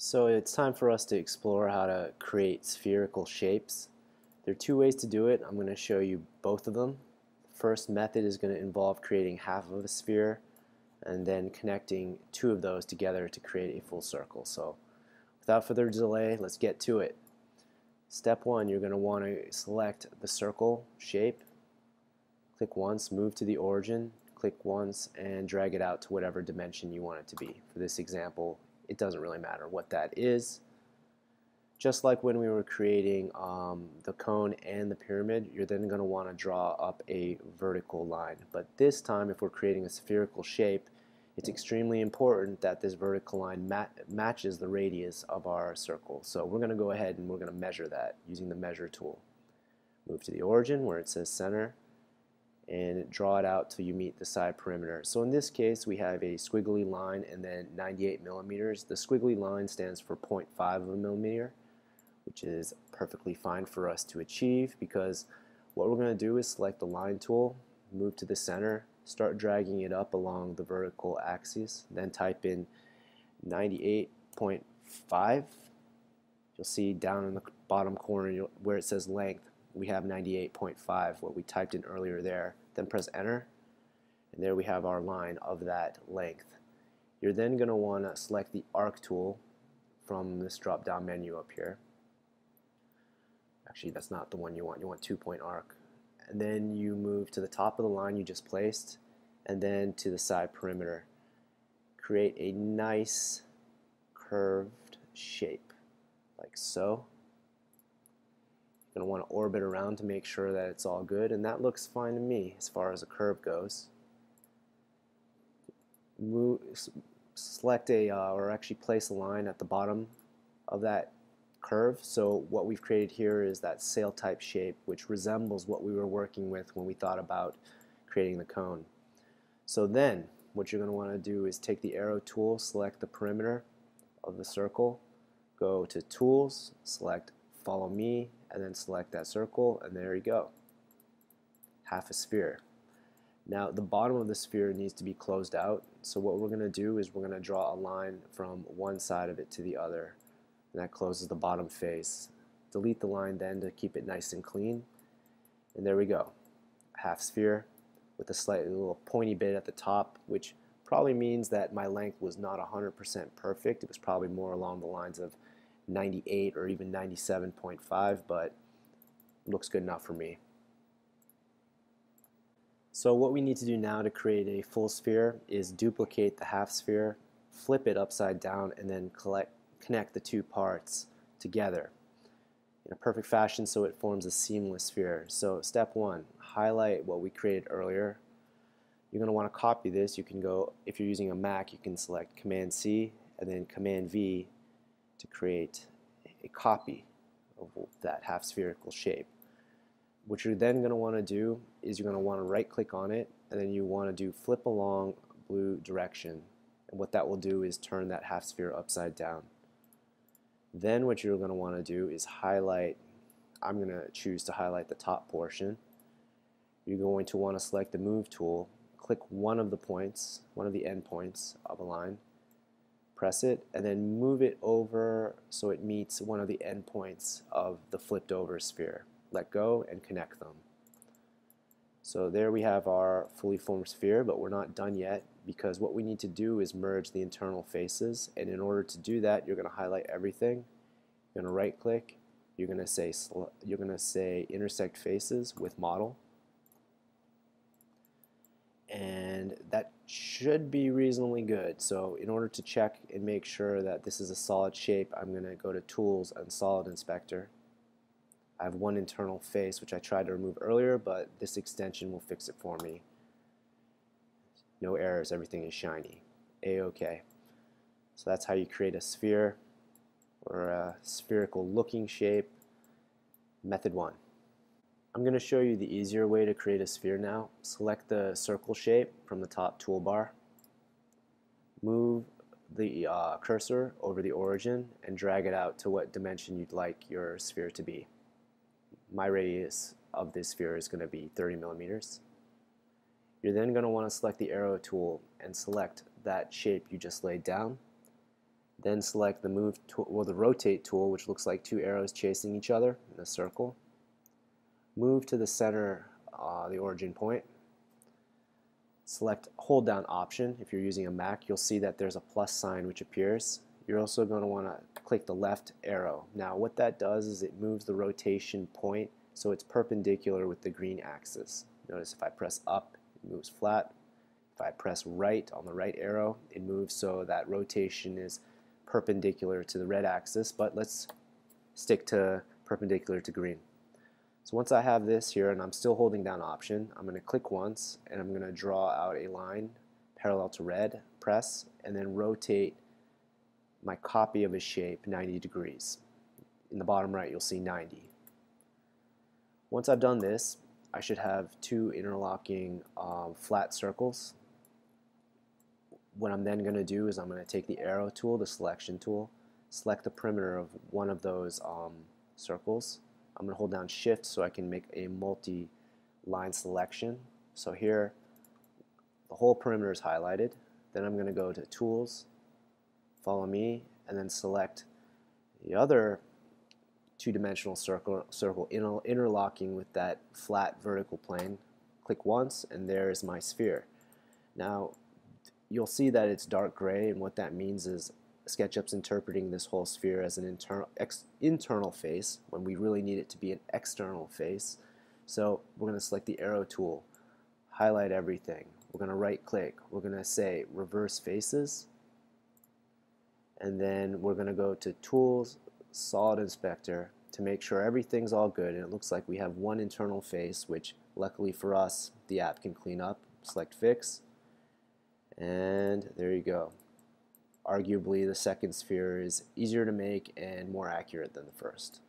So it's time for us to explore how to create spherical shapes. There are two ways to do it. I'm going to show you both of them. The first method is going to involve creating half of a sphere and then connecting two of those together to create a full circle. So without further delay, let's get to it. Step one, you're going to want to select the circle shape. Click once, move to the origin, click once, and drag it out to whatever dimension you want it to be. For this example, it doesn't really matter what that is. Just like when we were creating um, the cone and the pyramid, you're then going to want to draw up a vertical line. But this time, if we're creating a spherical shape, it's extremely important that this vertical line mat matches the radius of our circle. So we're going to go ahead and we're going to measure that using the measure tool. Move to the origin where it says center and draw it out till you meet the side perimeter. So in this case we have a squiggly line and then 98 millimeters. The squiggly line stands for 0.5 of a millimeter which is perfectly fine for us to achieve because what we're going to do is select the line tool, move to the center, start dragging it up along the vertical axis, then type in 98.5. You'll see down in the bottom corner where it says length, we have 98.5, what we typed in earlier there. Then press enter, and there we have our line of that length. You're then going to want to select the arc tool from this drop down menu up here Actually, that's not the one you want. You want two point arc. And then you move to the top of the line you just placed and then to the side perimeter. Create a nice curved shape like so. Going to want to orbit around to make sure that it's all good and that looks fine to me as far as a curve goes. Move, select a uh, or actually place a line at the bottom of that curve. So what we've created here is that sail type shape which resembles what we were working with when we thought about creating the cone. So then what you're going to want to do is take the arrow tool, select the perimeter of the circle, go to tools, select follow me, and then select that circle, and there you go. Half a sphere. Now the bottom of the sphere needs to be closed out, so what we're going to do is we're going to draw a line from one side of it to the other and that closes the bottom face. Delete the line then to keep it nice and clean. And there we go. Half sphere with a slightly little pointy bit at the top, which probably means that my length was not 100% perfect. It was probably more along the lines of 98 or even 97.5, but looks good enough for me. So what we need to do now to create a full sphere is duplicate the half sphere, flip it upside down, and then collect, connect the two parts together in a perfect fashion so it forms a seamless sphere. So step one, highlight what we created earlier. You're going to want to copy this. You can go, if you're using a Mac, you can select Command C and then Command V to create a copy of that half spherical shape. What you're then going to want to do is you're going to want to right click on it and then you want to do flip along blue direction. And what that will do is turn that half sphere upside down. Then what you're going to want to do is highlight, I'm going to choose to highlight the top portion. You're going to want to select the move tool, click one of the points, one of the endpoints of a line, press it, and then move it over so it meets one of the endpoints of the flipped over sphere. Let go and connect them. So there we have our fully formed sphere, but we're not done yet because what we need to do is merge the internal faces and in order to do that you're going to highlight everything you're going to right click you're going to say you're going to say intersect faces with model and that should be reasonably good so in order to check and make sure that this is a solid shape I'm going to go to tools and solid inspector I have one internal face which I tried to remove earlier but this extension will fix it for me no errors, everything is shiny. A-OK. So that's how you create a sphere or a spherical looking shape. Method 1. I'm going to show you the easier way to create a sphere now. Select the circle shape from the top toolbar. Move the uh, cursor over the origin and drag it out to what dimension you'd like your sphere to be. My radius of this sphere is going to be 30 millimeters. You're then going to want to select the arrow tool and select that shape you just laid down. Then select the move tool or the rotate tool, which looks like two arrows chasing each other in a circle. Move to the center, uh, the origin point. Select hold down option. If you're using a Mac, you'll see that there's a plus sign which appears. You're also going to want to click the left arrow. Now what that does is it moves the rotation point so it's perpendicular with the green axis. Notice if I press up, it moves flat. If I press right on the right arrow, it moves so that rotation is perpendicular to the red axis, but let's stick to perpendicular to green. So once I have this here and I'm still holding down option, I'm going to click once and I'm going to draw out a line parallel to red, press, and then rotate my copy of a shape 90 degrees. In the bottom right you'll see 90. Once I've done this, I should have two interlocking um, flat circles what I'm then going to do is I'm going to take the arrow tool, the selection tool, select the perimeter of one of those um, circles. I'm going to hold down shift so I can make a multi-line selection. So here the whole perimeter is highlighted. Then I'm going to go to tools, follow me, and then select the other two-dimensional circle, circle inter interlocking with that flat vertical plane. Click once and there is my sphere. Now you'll see that it's dark gray and what that means is SketchUp's interpreting this whole sphere as an internal internal face when we really need it to be an external face. So we're going to select the arrow tool, highlight everything. We're going to right click. We're going to say reverse faces and then we're going to go to tools, solid inspector to make sure everything's all good and it looks like we have one internal face which luckily for us the app can clean up. Select fix and there you go. Arguably, the second sphere is easier to make and more accurate than the first.